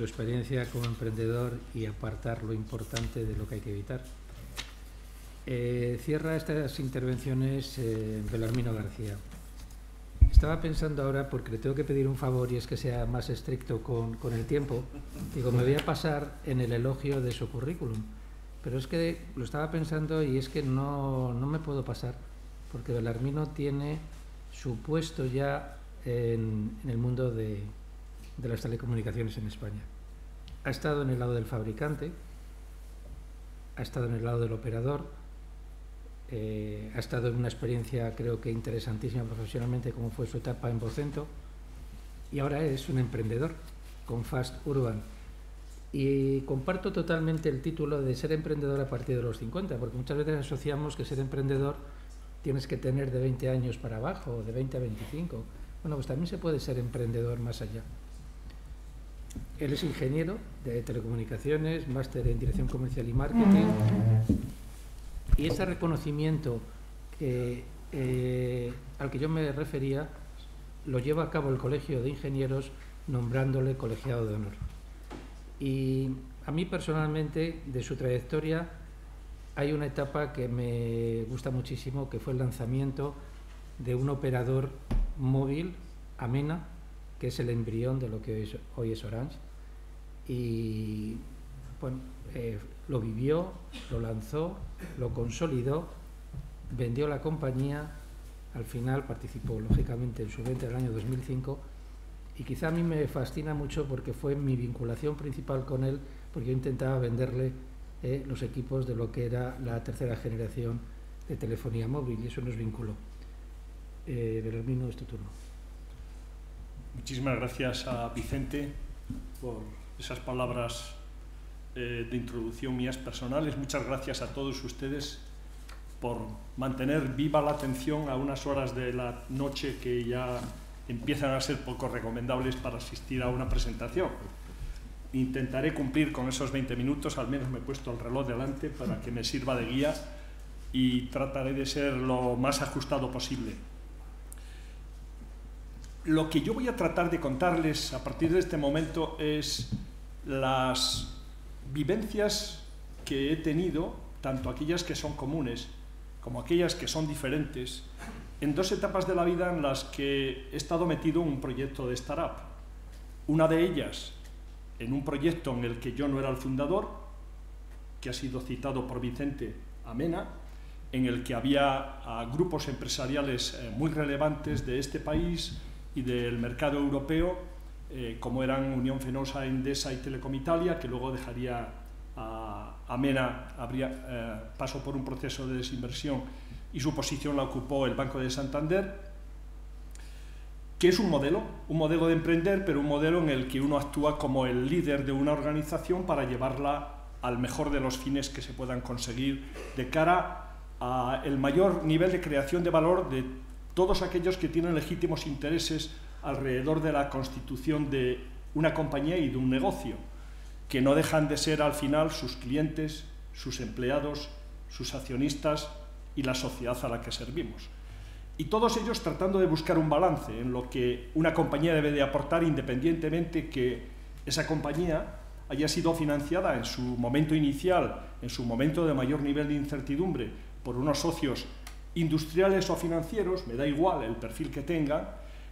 tu experiencia como emprendedor y apartar lo importante de lo que hay que evitar. Eh, cierra estas intervenciones eh, Belarmino García. Estaba pensando ahora, porque le tengo que pedir un favor y es que sea más estricto con, con el tiempo, digo, me voy a pasar en el elogio de su currículum. Pero es que lo estaba pensando y es que no, no me puedo pasar, porque Belarmino tiene su puesto ya en, en el mundo de, de las telecomunicaciones en España. Ha estado en el lado del fabricante, ha estado en el lado del operador, eh, ha estado en una experiencia creo que interesantísima profesionalmente como fue su etapa en Vocento y ahora es un emprendedor con Fast Urban. Y comparto totalmente el título de ser emprendedor a partir de los 50, porque muchas veces asociamos que ser emprendedor tienes que tener de 20 años para abajo, de 20 a 25. Bueno, pues también se puede ser emprendedor más allá. Él es ingeniero de telecomunicaciones, máster en dirección comercial y marketing. Y ese reconocimiento eh, al que yo me refería lo lleva a cabo el Colegio de Ingenieros nombrándole colegiado de honor. Y a mí personalmente, de su trayectoria, hay una etapa que me gusta muchísimo, que fue el lanzamiento de un operador móvil, Amena, que es el embrión de lo que hoy es, hoy es Orange. Y bueno, eh, lo vivió, lo lanzó, lo consolidó, vendió la compañía, al final participó lógicamente en su venta del año 2005 y quizá a mí me fascina mucho porque fue mi vinculación principal con él, porque yo intentaba venderle eh, los equipos de lo que era la tercera generación de telefonía móvil y eso nos vinculó. Eh, Belarmino, es tu turno. Muchísimas gracias a Vicente por esas palabras eh, de introducción mías personales. Muchas gracias a todos ustedes por mantener viva la atención a unas horas de la noche que ya empiezan a ser poco recomendables para asistir a una presentación. Intentaré cumplir con esos 20 minutos, al menos me he puesto el reloj delante para que me sirva de guía y trataré de ser lo más ajustado posible. Lo que yo voy a tratar de contarles a partir de este momento es las vivencias que he tenido, tanto aquellas que son comunes como aquellas que son diferentes, en dos etapas de la vida en las que he estado metido en un proyecto de startup. Una de ellas en un proyecto en el que yo no era el fundador, que ha sido citado por Vicente Amena, en el que había grupos empresariales eh, muy relevantes de este país y del mercado europeo, eh, como eran Unión Fenosa, Endesa y Telecom Italia, que luego dejaría a, Amena, habría eh, paso por un proceso de desinversión y su posición la ocupó el Banco de Santander, que es un modelo, un modelo de emprender, pero un modelo en el que uno actúa como el líder de una organización para llevarla al mejor de los fines que se puedan conseguir de cara al mayor nivel de creación de valor de todos aquellos que tienen legítimos intereses alrededor de la constitución de una compañía y de un negocio, que no dejan de ser al final sus clientes, sus empleados, sus accionistas y la sociedad a la que servimos. Y todos ellos tratando de buscar un balance en lo que una compañía debe de aportar independientemente que esa compañía haya sido financiada en su momento inicial, en su momento de mayor nivel de incertidumbre, por unos socios industriales o financieros, me da igual el perfil que tengan,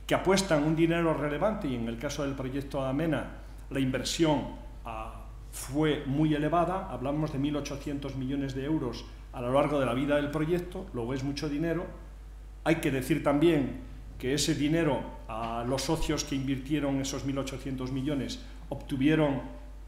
que apuestan un dinero relevante y en el caso del proyecto Amena la inversión ah, fue muy elevada, hablamos de 1.800 millones de euros a lo largo de la vida del proyecto, luego es mucho dinero. Hay que decir también que ese dinero a los socios que invirtieron esos 1.800 millones obtuvieron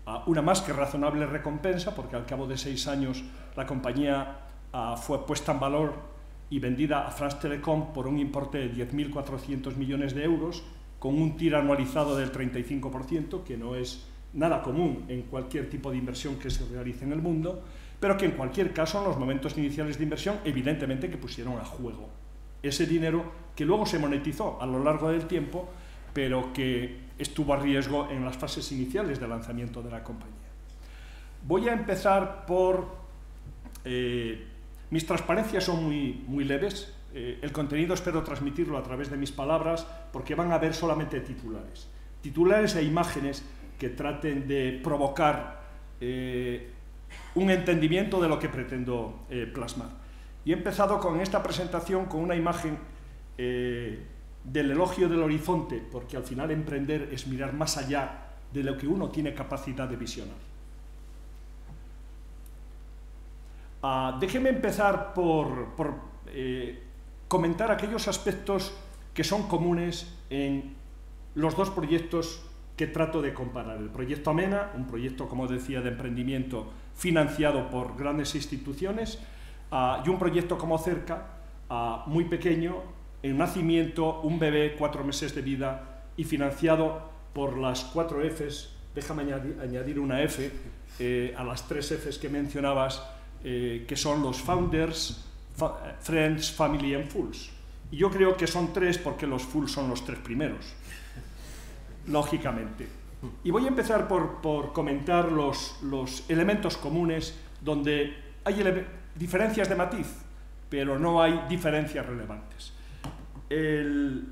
ah, una más que razonable recompensa, porque al cabo de seis años la compañía ah, fue puesta en valor y vendida a France Telecom por un importe de 10.400 millones de euros, con un tiro anualizado del 35%, que no es nada común en cualquier tipo de inversión que se realice en el mundo, pero que en cualquier caso en los momentos iniciales de inversión evidentemente que pusieron a juego ese dinero que luego se monetizó a lo largo del tiempo, pero que estuvo a riesgo en las fases iniciales de lanzamiento de la compañía. Voy a empezar por... Eh, mis transparencias son muy, muy leves, eh, el contenido espero transmitirlo a través de mis palabras porque van a ver solamente titulares. Titulares e imágenes que traten de provocar eh, un entendimiento de lo que pretendo eh, plasmar. Y he empezado con esta presentación con una imagen del elogio del horizonte, porque al final emprender es mirar más allá de lo que uno tiene capacidad de visionar. Uh, déjeme empezar por, por eh, comentar aquellos aspectos que son comunes en los dos proyectos que trato de comparar. El proyecto Amena, un proyecto, como decía, de emprendimiento financiado por grandes instituciones, uh, y un proyecto como Cerca, uh, muy pequeño, en nacimiento, un bebé, cuatro meses de vida, y financiado por las cuatro Fs, déjame añadir una F, eh, a las tres Fs que mencionabas, eh, que son los Founders, fa Friends, Family and Fools. Y yo creo que son tres porque los Fools son los tres primeros, lógicamente. Y voy a empezar por, comentar los, elementos comunes donde hay diferencias de matiz, pero no hay diferencias relevantes. El,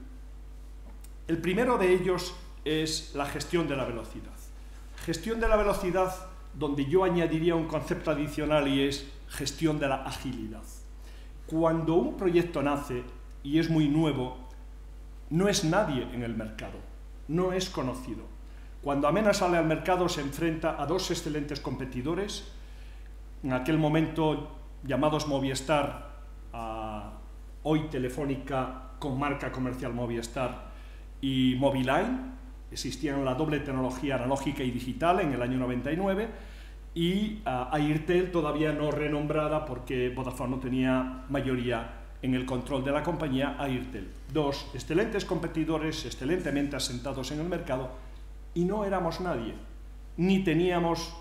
el primero de ellos es la gestión de la velocidad. Gestión de la velocidad donde yo añadiría un concepto adicional y es gestión de la agilidad. Cuando un proyecto nace y es muy nuevo, no es nadie en el mercado, no es conocido. Cuando Amena sale al mercado se enfrenta a dos excelentes competidores, en aquel momento llamados Movistar, hoy Telefónica con marca comercial Movistar y Moviline, existían la doble tecnología analógica y digital en el año 99 y uh, Airtel todavía no renombrada porque Vodafone no tenía mayoría en el control de la compañía Airtel. Dos excelentes competidores, excelentemente asentados en el mercado y no éramos nadie, ni teníamos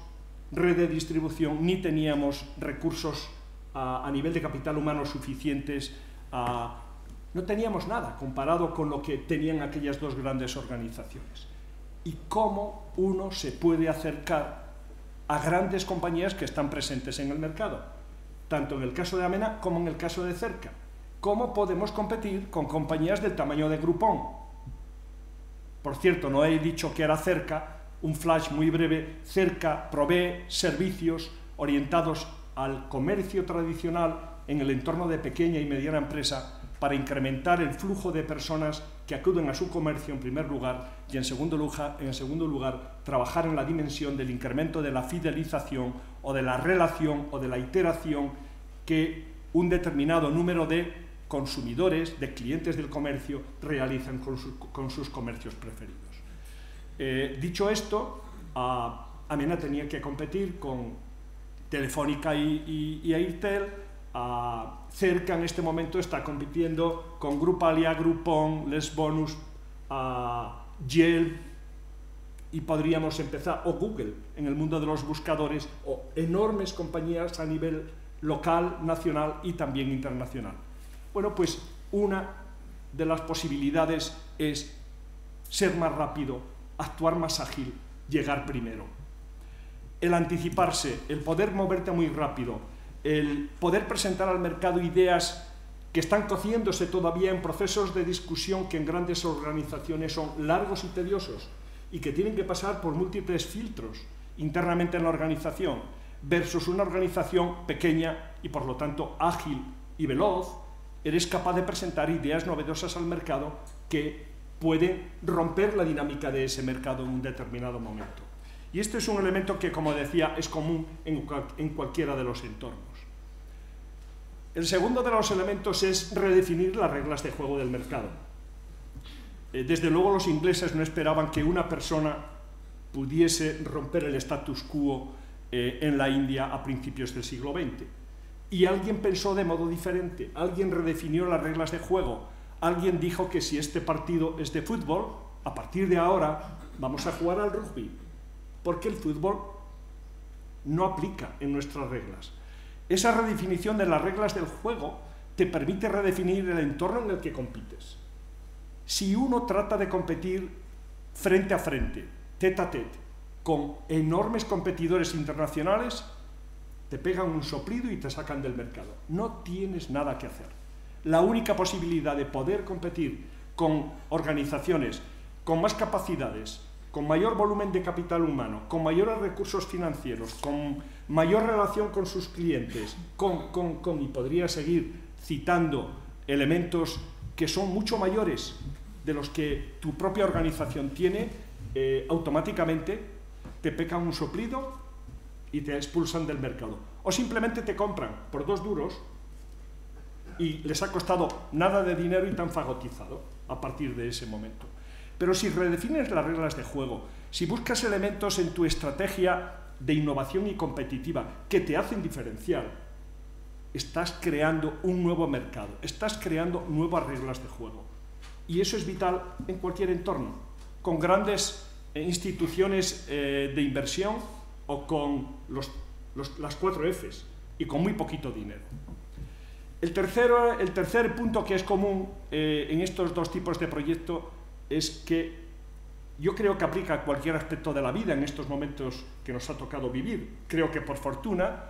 red de distribución, ni teníamos recursos uh, a nivel de capital humano suficientes uh, no teníamos nada comparado con lo que tenían aquellas dos grandes organizaciones. Y cómo uno se puede acercar a grandes compañías que están presentes en el mercado, tanto en el caso de Amena como en el caso de Cerca. ¿Cómo podemos competir con compañías del tamaño de Groupon? Por cierto, no he dicho que era Cerca, un flash muy breve, Cerca provee servicios orientados al comercio tradicional en el entorno de pequeña y mediana empresa para incrementar el flujo de personas que acuden a su comercio en primer lugar y en segundo lugar, en segundo lugar trabajar en la dimensión del incremento de la fidelización o de la relación o de la iteración que un determinado número de consumidores, de clientes del comercio, realizan con, su, con sus comercios preferidos. Eh, dicho esto, uh, Amena tenía que competir con Telefónica y, y, y Airtel, Cerca en este momento está compitiendo con Grupalia, Groupon, Les Bonus, uh, Yelp y podríamos empezar, o Google en el mundo de los buscadores, o enormes compañías a nivel local, nacional y también internacional. Bueno, pues una de las posibilidades es ser más rápido, actuar más ágil, llegar primero. El anticiparse, el poder moverte muy rápido, el poder presentar al mercado ideas que están cociéndose todavía en procesos de discusión que en grandes organizaciones son largos y tediosos y que tienen que pasar por múltiples filtros internamente en la organización, versus una organización pequeña y por lo tanto ágil y veloz, eres capaz de presentar ideas novedosas al mercado que pueden romper la dinámica de ese mercado en un determinado momento. Y este es un elemento que, como decía, es común en, cualquiera de los entornos. El segundo de los elementos es redefinir las reglas de juego del mercado. Eh, desde luego los ingleses no esperaban que una persona pudiese romper el status quo eh, en la India a principios del siglo XX. Y alguien pensó de modo diferente, alguien redefinió las reglas de juego, alguien dijo que si este partido es de fútbol, a partir de ahora vamos a jugar al rugby, porque el fútbol no aplica en nuestras reglas. Esa redefinición de las reglas del juego te permite redefinir el entorno en el que compites. Si uno trata de competir frente a frente, tete a tete, con enormes competidores internacionales, te pegan un soplido y te sacan del mercado. No tienes nada que hacer. La única posibilidad de poder competir con organizaciones con más capacidades, con mayor volumen de capital humano, con mayores recursos financieros, con mayor relación con sus clientes, con, con, con, y podría seguir citando elementos que son mucho mayores de los que tu propia organización tiene, eh, automáticamente te pecan un soplido y te expulsan del mercado. O simplemente te compran por dos duros y les ha costado nada de dinero y tan fagotizado a partir de ese momento. Pero si redefines las reglas de juego, si buscas elementos en tu estrategia de innovación y competitiva que te hacen diferencial, estás creando un nuevo mercado, estás creando nuevas reglas de juego. Y eso es vital en cualquier entorno, con grandes eh, instituciones eh, de inversión o con las cuatro Fs y con muy poquito dinero. El, tercero, el tercer punto que es común eh, en estos dos tipos de proyecto es que yo creo que aplica a cualquier aspecto de la vida en estos momentos que nos ha tocado vivir. Creo que por fortuna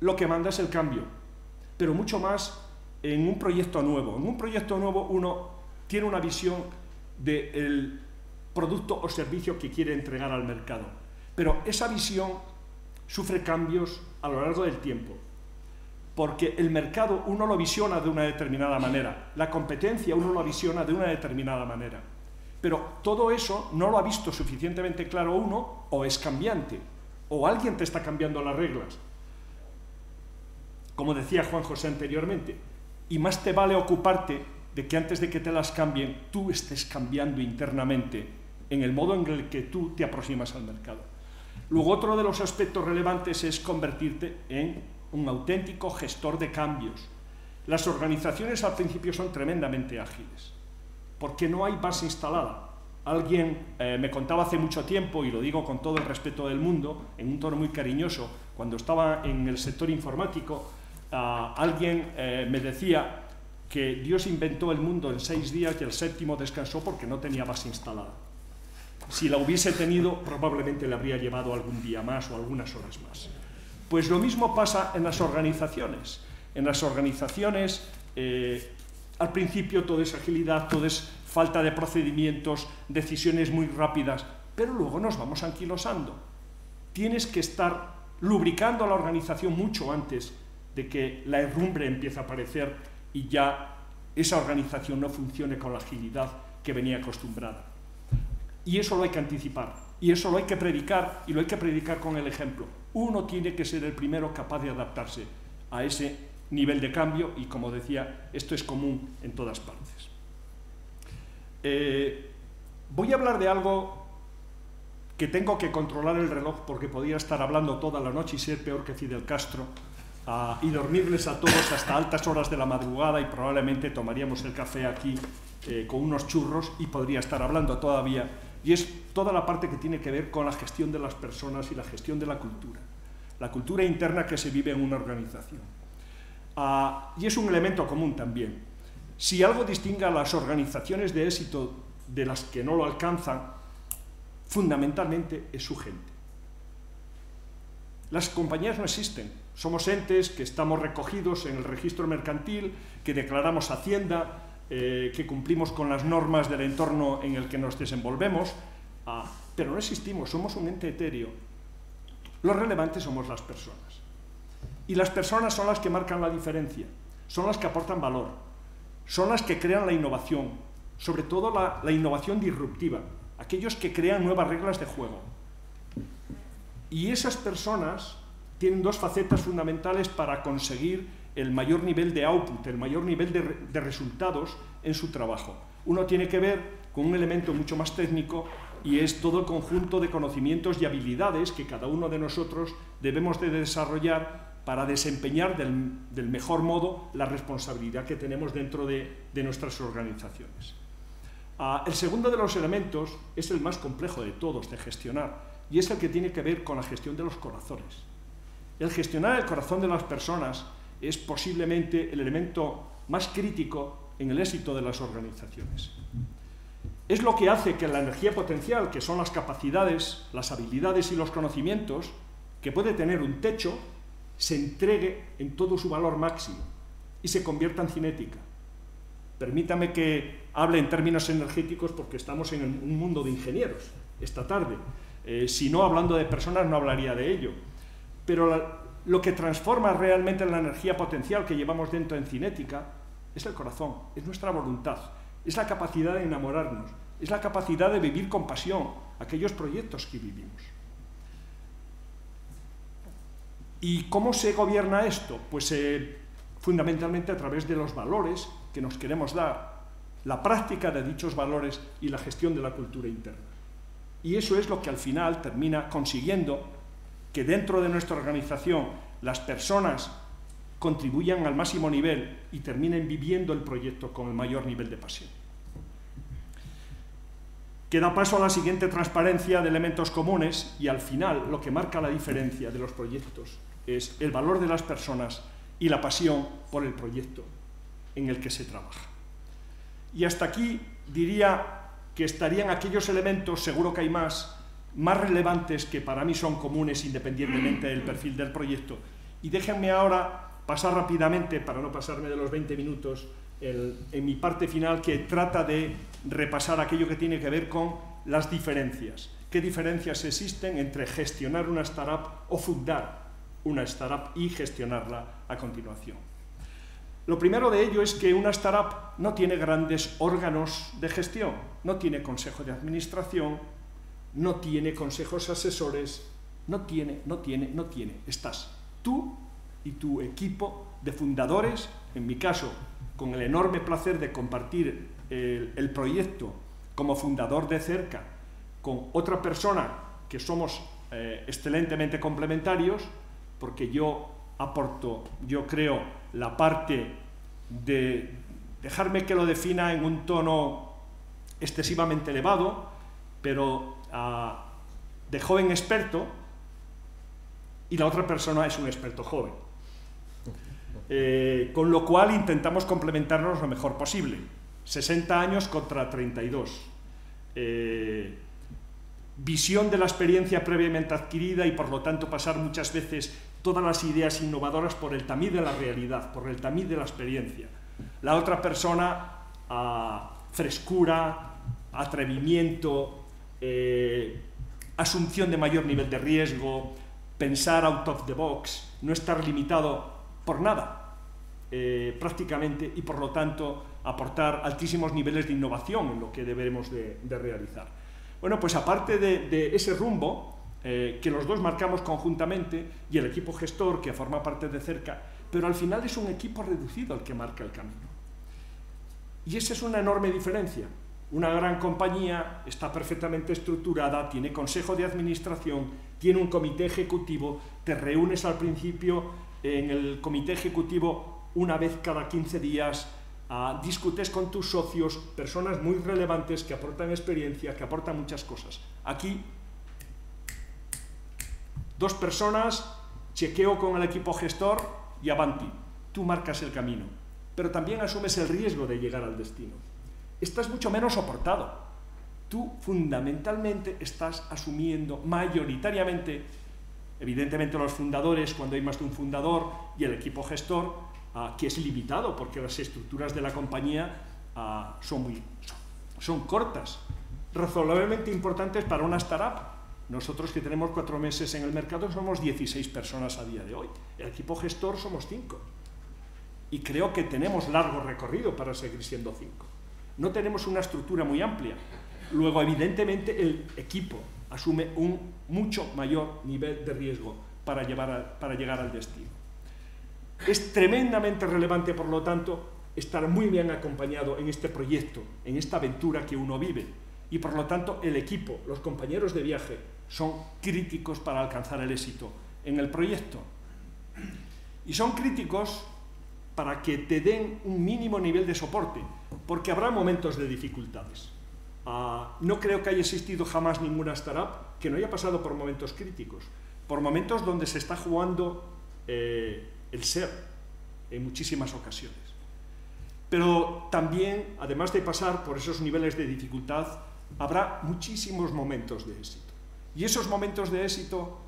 lo que manda es el cambio, pero mucho más en un proyecto nuevo. En un proyecto nuevo uno tiene una visión del producto o servicio que quiere entregar al mercado, pero esa visión sufre cambios a lo largo del tiempo porque el mercado uno lo visiona de una determinada manera, la competencia uno lo visiona de una determinada manera. Pero todo eso no lo ha visto suficientemente claro uno o es cambiante, o alguien te está cambiando las reglas. Como decía Juan José anteriormente, y más te vale ocuparte de que antes de que te las cambien, tú estés cambiando internamente en el modo en el que tú te aproximas al mercado. Luego otro de los aspectos relevantes es convertirte en un auténtico gestor de cambios. Las organizaciones al principio son tremendamente ágiles, porque no hay base instalada. Alguien eh, me contaba hace mucho tiempo, y lo digo con todo el respeto del mundo, en un tono muy cariñoso, cuando estaba en el sector informático, ah, alguien eh, me decía que Dios inventó el mundo en seis días y el séptimo descansó porque no tenía base instalada. Si la hubiese tenido, probablemente le habría llevado algún día más o algunas horas más. Pues lo mismo pasa en las organizaciones. En las organizaciones, eh, al principio todo es agilidad, todo es falta de procedimientos, decisiones muy rápidas, pero luego nos vamos anquilosando. Tienes que estar lubricando a la organización mucho antes de que la herrumbre empiece a aparecer y ya esa organización no funcione con la agilidad que venía acostumbrada. Y eso lo hay que anticipar, y eso lo hay que predicar, y lo hay que predicar con el ejemplo uno tiene que ser el primero capaz de adaptarse a ese nivel de cambio y, como decía, esto es común en todas partes. Eh, voy a hablar de algo que tengo que controlar el reloj porque podría estar hablando toda la noche y ser peor que Fidel Castro y dormirles a todos hasta altas horas de la madrugada y probablemente tomaríamos el café aquí eh, con unos churros y podría estar hablando todavía y es toda la parte que tiene que ver con la gestión de las personas y la gestión de la cultura, la cultura interna que se vive en una organización. Ah, y es un elemento común también. Si algo distingue a las organizaciones de éxito de las que no lo alcanzan, fundamentalmente es su gente. Las compañías no existen, somos entes que estamos recogidos en el registro mercantil, que declaramos Hacienda, eh, que cumplimos con las normas del entorno en el que nos desenvolvemos, ah, pero no existimos, somos un ente etéreo. Lo relevante somos las personas. Y las personas son las que marcan la diferencia, son las que aportan valor, son las que crean la innovación, sobre todo la, la innovación disruptiva, aquellos que crean nuevas reglas de juego. Y esas personas tienen dos facetas fundamentales para conseguir el mayor nivel de output, el mayor nivel de, resultados en su trabajo. Uno tiene que ver con un elemento mucho más técnico y es todo el conjunto de conocimientos y habilidades que cada uno de nosotros debemos de desarrollar para desempeñar del, mejor modo la responsabilidad que tenemos dentro de, nuestras organizaciones. Ah, el segundo de los elementos es el más complejo de todos de gestionar y es el que tiene que ver con la gestión de los corazones. El gestionar el corazón de las personas es posiblemente el elemento más crítico en el éxito de las organizaciones. Es lo que hace que la energía potencial, que son las capacidades, las habilidades y los conocimientos, que puede tener un techo, se entregue en todo su valor máximo y se convierta en cinética. Permítame que hable en términos energéticos porque estamos en un mundo de ingenieros esta tarde. Eh, si no, hablando de personas, no hablaría de ello. Pero lo que transforma realmente la energía potencial que llevamos dentro en cinética es el corazón, es nuestra voluntad, es la capacidad de enamorarnos, es la capacidad de vivir con pasión aquellos proyectos que vivimos. ¿Y cómo se gobierna esto? Pues eh, fundamentalmente a través de los valores que nos queremos dar, la práctica de dichos valores y la gestión de la cultura interna. Y eso es lo que al final termina consiguiendo que dentro de nuestra organización las personas contribuyan al máximo nivel y terminen viviendo el proyecto con el mayor nivel de pasión. Queda paso a la siguiente transparencia de elementos comunes y al final lo que marca la diferencia de los proyectos es el valor de las personas y la pasión por el proyecto en el que se trabaja. Y hasta aquí diría que estarían aquellos elementos, seguro que hay más, más relevantes que para mí son comunes independientemente del perfil del proyecto. Y déjenme ahora pasar rápidamente, para no pasarme de los 20 minutos, en mi parte final que trata de repasar aquello que tiene que ver con las diferencias. ¿Qué diferencias existen entre gestionar una startup o fundar una startup y gestionarla a continuación? Lo primero de ello es que una startup no tiene grandes órganos de gestión, no tiene consejo de administración, no tiene consejos asesores, no tiene, no tiene, no tiene. Estás tú y tu equipo de fundadores, en mi caso, con el enorme placer de compartir el, proyecto como fundador de cerca con otra persona que somos eh, excelentemente complementarios, porque yo aporto, yo creo, la parte de dejarme que lo defina en un tono excesivamente elevado, pero de joven experto, y la otra persona es un experto joven. Eh, con lo cual intentamos complementarnos lo mejor posible. 60 años contra 32. Eh, visión de la experiencia previamente adquirida y por lo tanto pasar muchas veces todas las ideas innovadoras por el tamiz de la realidad, por el tamiz de la experiencia. La otra persona, a frescura, atrevimiento, eh, asunción de mayor nivel de riesgo, pensar out of the box, no estar limitado por nada, eh, prácticamente, y por lo tanto aportar altísimos niveles de innovación en lo que debemos de, realizar. Bueno, pues aparte de ese rumbo, eh, que los dos marcamos conjuntamente y el equipo gestor que forma parte de cerca, pero al final es un equipo reducido el que marca el camino. Y esa es una enorme diferencia. Una gran compañía está perfectamente estructurada, tiene consejo de administración, tiene un comité ejecutivo, te reúnes al principio en el comité ejecutivo una vez cada 15 días, ah, discutes con tus socios, personas muy relevantes que aportan experiencia, que aportan muchas cosas. Aquí Dos personas, chequeo con el equipo gestor y avanti. Tú marcas el camino, pero también asumes el riesgo de llegar al destino. Estás mucho menos soportado. Tú fundamentalmente estás asumiendo mayoritariamente, evidentemente los fundadores, cuando hay más de un fundador, y el equipo gestor, ah, que es limitado porque las estructuras de la compañía ah, son, muy, son cortas, razonablemente importantes para una startup nosotros que tenemos cuatro meses en el mercado somos 16 personas a día de hoy. El equipo gestor somos cinco. Y creo que tenemos largo recorrido para seguir siendo cinco. No tenemos una estructura muy amplia. Luego, evidentemente, el equipo asume un mucho mayor nivel de riesgo para, llevar para llegar al destino. Es tremendamente relevante, por lo tanto, estar muy bien acompañado en este proyecto, en esta aventura que uno vive. Y por lo tanto, el equipo, los compañeros de viaje, son críticos para alcanzar el éxito en el proyecto. Y son críticos para que te den un mínimo nivel de soporte, porque habrá momentos de dificultades. Ah, no creo que haya existido jamás ninguna startup que no haya pasado por momentos críticos, por momentos donde se está jugando eh, el ser en muchísimas ocasiones. Pero también, además de pasar por esos niveles de dificultad, habrá muchísimos momentos de éxito. Y esos momentos de éxito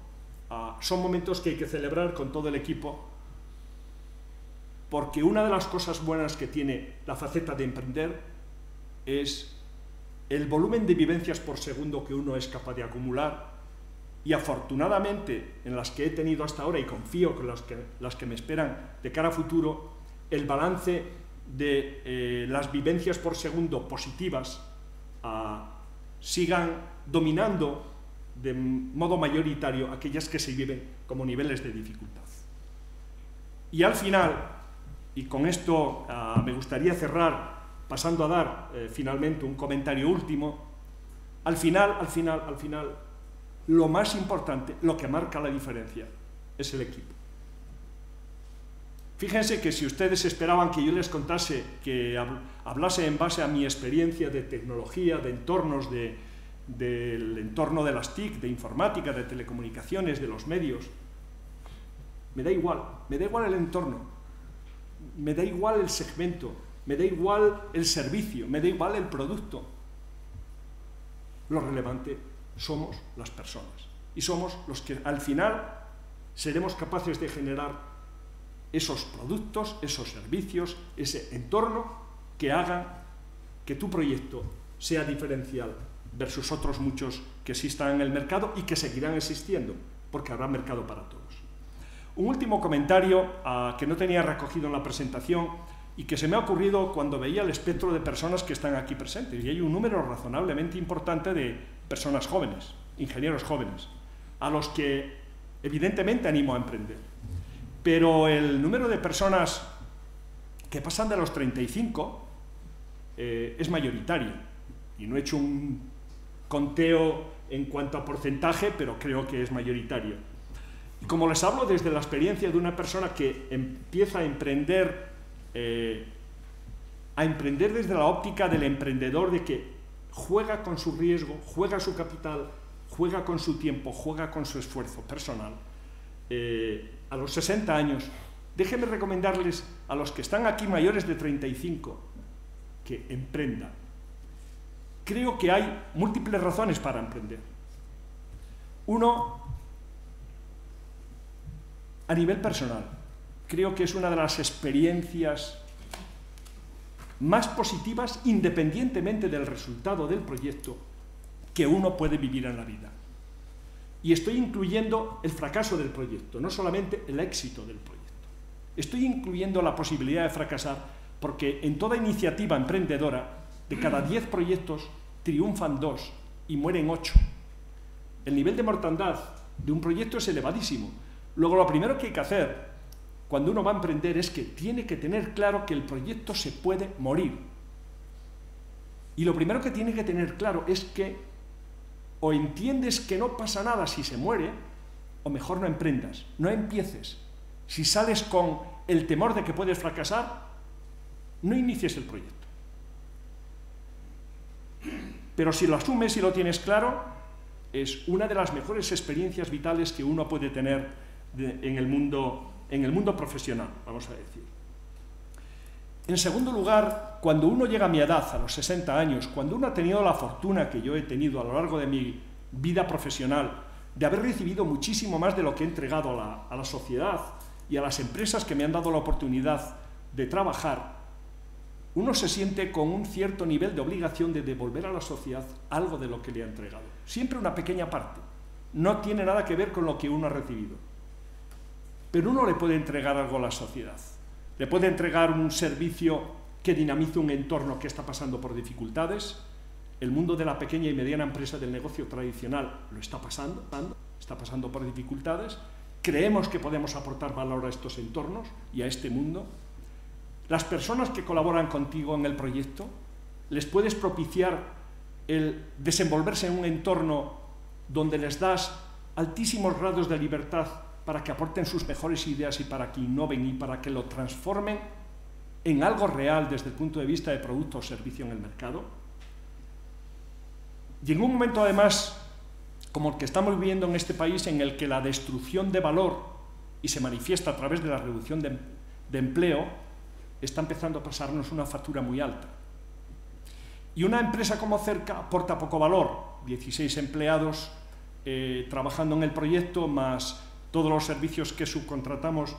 ah, son momentos que hay que celebrar con todo el equipo porque una de las cosas buenas que tiene la faceta de emprender es el volumen de vivencias por segundo que uno es capaz de acumular y afortunadamente en las que he tenido hasta ahora y confío que las que, las que me esperan de cara a futuro, el balance de eh, las vivencias por segundo positivas ah, sigan dominando de modo mayoritario aquellas que se viven como niveles de dificultad. Y al final, y con esto uh, me gustaría cerrar pasando a dar eh, finalmente un comentario último. Al final, al final, al final, lo más importante, lo que marca la diferencia, es el equipo. Fíjense que si ustedes esperaban que yo les contase, que hablase en base a mi experiencia de tecnología, de entornos, de, del entorno de las TIC, de informática, de telecomunicaciones, de los medios, me da igual, me da igual el entorno me da igual el segmento, me da igual el servicio, me da igual el producto. Lo relevante somos las personas y somos los que al final seremos capaces de generar esos productos, esos servicios, ese entorno que hagan que tu proyecto sea diferencial versus otros muchos que existan en el mercado y que seguirán existiendo, porque habrá mercado para todos. Un último comentario uh, que no tenía recogido en la presentación y que se me ha ocurrido cuando veía el espectro de personas que están aquí presentes. Y hay un número razonablemente importante de personas jóvenes, ingenieros jóvenes, a los que evidentemente animo a emprender. Pero el número de personas que pasan de los 35 eh, es mayoritario. Y no he hecho un conteo en cuanto a porcentaje, pero creo que es mayoritario. Y como les hablo desde la experiencia de una persona que empieza a emprender, eh, a emprender desde la óptica del emprendedor de que juega con su riesgo, juega su capital, juega con su tiempo, juega con su esfuerzo personal, eh, a los 60 años, déjenme recomendarles a los que están aquí mayores de 35 que emprendan. Creo que hay múltiples razones para emprender. Uno, a nivel personal, creo que es una de las experiencias más positivas independientemente del resultado del proyecto que uno puede vivir en la vida. Y estoy incluyendo el fracaso del proyecto, no solamente el éxito del proyecto. Estoy incluyendo la posibilidad de fracasar porque en toda iniciativa emprendedora, de cada 10 proyectos, triunfan dos y mueren ocho. El nivel de mortandad de un proyecto es elevadísimo, Luego, lo primero que hay que hacer cuando uno va a emprender es que tiene que tener claro que el proyecto se puede morir. Y lo primero que tiene que tener claro es que o entiendes que no pasa nada si se muere, o mejor no emprendas, no empieces. Si sales con el temor de que puedes fracasar, no inicies el proyecto. Pero si lo asumes y lo tienes claro, es una de las mejores experiencias vitales que uno puede tener en, el mundo, en el mundo profesional, vamos a decir. En segundo lugar, cuando uno llega a mi edad, a los 60 años, cuando uno ha tenido la fortuna que yo he tenido a lo largo de mi vida profesional, de haber recibido muchísimo más de lo que he entregado a la, a la sociedad y a las empresas que me han dado la oportunidad de trabajar, uno se siente con un cierto nivel de obligación de devolver a la sociedad algo de lo que le ha entregado. Siempre una pequeña parte. No tiene nada que ver con lo que uno ha recibido. Pero uno le puede entregar algo a la sociedad. Le puede entregar un servicio que dinamice un entorno que está pasando por dificultades. El mundo de la pequeña y mediana empresa del negocio tradicional lo está pasando, está pasando por dificultades. Creemos que podemos aportar valor a estos entornos y a este mundo. Las personas que colaboran contigo en el proyecto, les puedes propiciar el desenvolverse en un entorno donde les das altísimos grados de libertad para que aporten sus mejores ideas y para que innoven y para que lo transformen en algo real desde el punto de vista de producto o servicio en el mercado. Y en un momento además como el que estamos viviendo en este país en el que la destrucción de valor y se manifiesta a través de la reducción de, de empleo, está empezando a pasarnos una factura muy alta. Y una empresa como Cerca aporta poco valor, 16 empleados eh, trabajando en el proyecto, más todos los servicios que subcontratamos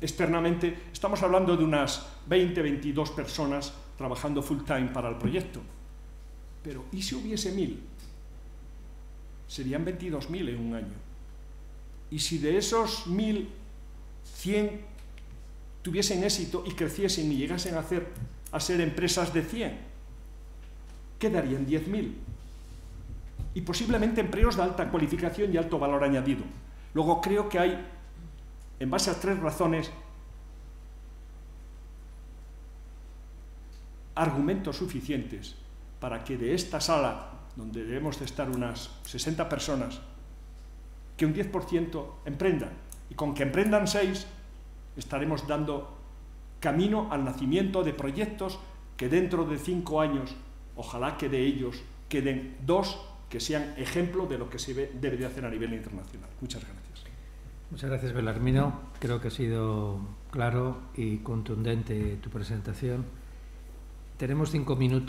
externamente, estamos hablando de unas 20, 22 personas trabajando full time para el proyecto. Pero ¿y si hubiese mil? Serían 22.000 en un año. Y si de esos mil, 100 tuviesen éxito y creciesen y llegasen a, hacer, a ser empresas de 100, quedarían 10.000. Y posiblemente empleos de alta cualificación y alto valor añadido. Luego creo que hay, en base a tres razones, argumentos suficientes para que de esta sala, donde debemos de estar unas 60 personas, que un 10% emprendan. Y con que emprendan 6, estaremos dando camino al nacimiento de proyectos que dentro de 5 años, ojalá que de ellos queden dos que sean ejemplo de lo que se debe de hacer a nivel internacional. Muchas gracias. Muchas gracias, Belarmino. Creo que ha sido claro y contundente tu presentación. Tenemos cinco minutos.